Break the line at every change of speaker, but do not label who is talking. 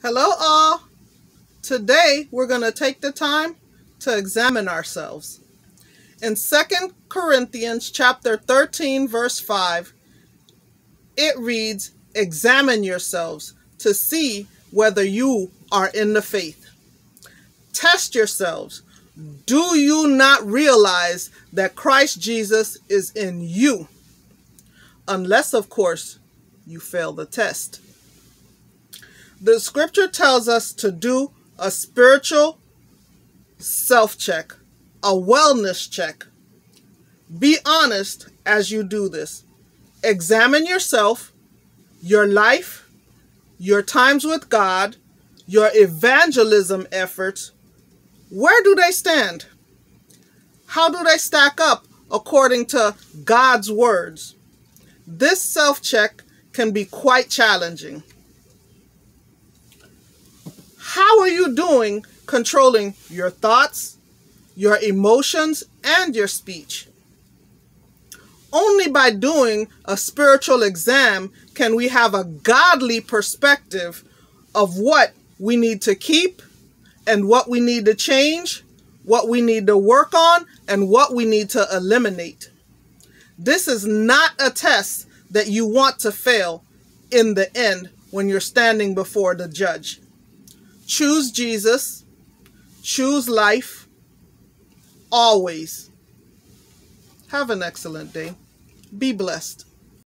Hello all. Today we're going to take the time to examine ourselves. In 2 Corinthians chapter 13 verse 5, it reads, "Examine yourselves to see whether you are in the faith. Test yourselves. Do you not realize that Christ Jesus is in you? Unless of course you fail the test." The scripture tells us to do a spiritual self check, a wellness check. Be honest as you do this. Examine yourself, your life, your times with God, your evangelism efforts. Where do they stand? How do they stack up according to God's words? This self check can be quite challenging. How are you doing controlling your thoughts, your emotions, and your speech? Only by doing a spiritual exam can we have a godly perspective of what we need to keep and what we need to change, what we need to work on, and what we need to eliminate. This is not a test that you want to fail in the end when you're standing before the judge. Choose Jesus. Choose life. Always. Have an excellent day. Be blessed.